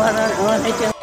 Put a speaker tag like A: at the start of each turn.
A: 我那我那天。